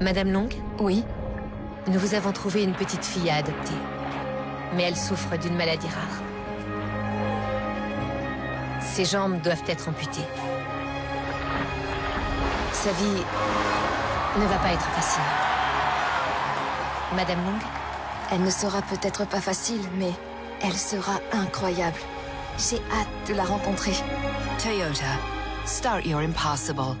Madame Long, Oui nous vous avons trouvé une petite fille à adopter. Mais elle souffre d'une maladie rare. Ses jambes doivent être amputées. Sa vie ne va pas être facile. Madame Long, Elle ne sera peut-être pas facile, mais elle sera incroyable. J'ai hâte de la rencontrer. Toyota, start your impossible.